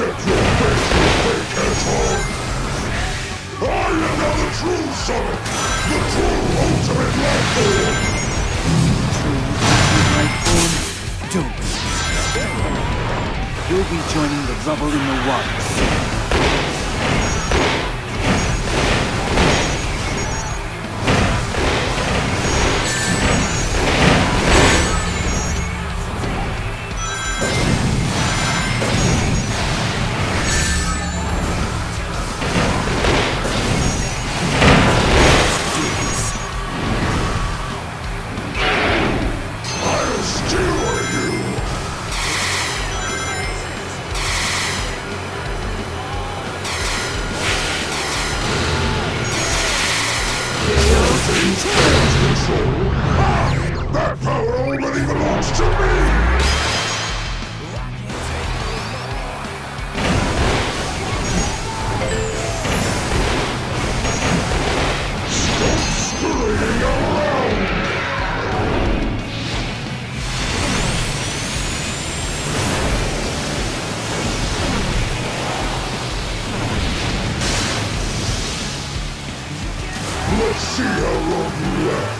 Accept your fate! I am now the true Sonic! The! True ultimate life form? Don't. You'll be joining the rubble in the water Ah! That power already belongs to me! Let's see how long you last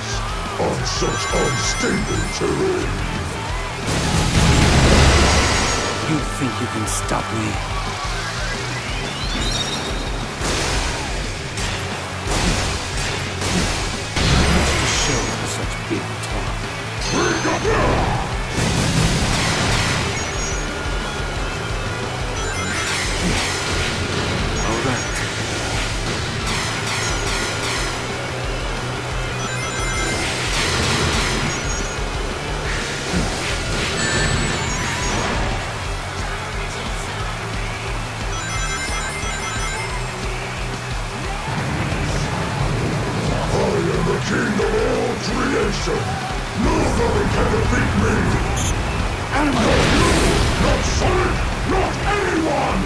on such unstable terrain. You think you can stop me? To show such big talk. All king of all creation. Nobody can defeat me. And not you, not Sonic, not anyone.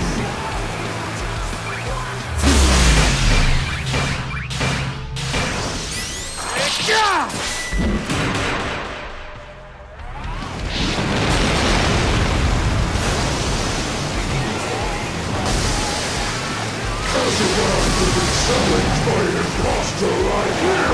Be challenged by imposter.